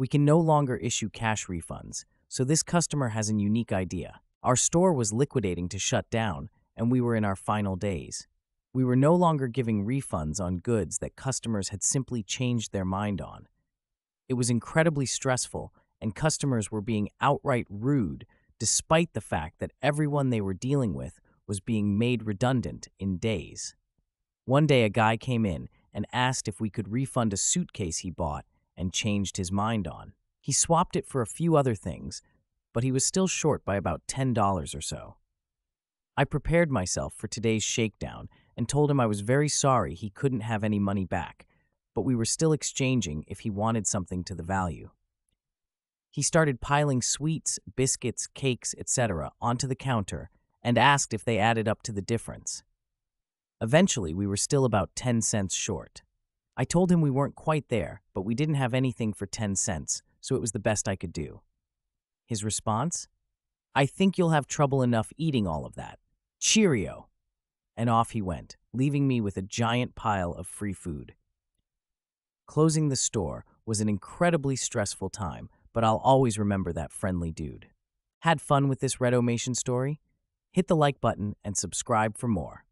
We can no longer issue cash refunds, so this customer has a unique idea. Our store was liquidating to shut down, and we were in our final days. We were no longer giving refunds on goods that customers had simply changed their mind on. It was incredibly stressful, and customers were being outright rude despite the fact that everyone they were dealing with was being made redundant in days. One day, a guy came in and asked if we could refund a suitcase he bought and changed his mind on. He swapped it for a few other things, but he was still short by about $10 or so. I prepared myself for today's shakedown and told him I was very sorry he couldn't have any money back, but we were still exchanging if he wanted something to the value. He started piling sweets, biscuits, cakes, etc. onto the counter and asked if they added up to the difference. Eventually, we were still about 10 cents short. I told him we weren't quite there, but we didn't have anything for 10 cents, so it was the best I could do. His response? I think you'll have trouble enough eating all of that. Cheerio! And off he went, leaving me with a giant pile of free food. Closing the store was an incredibly stressful time, but I'll always remember that friendly dude. Had fun with this Reddomation story? Hit the like button and subscribe for more.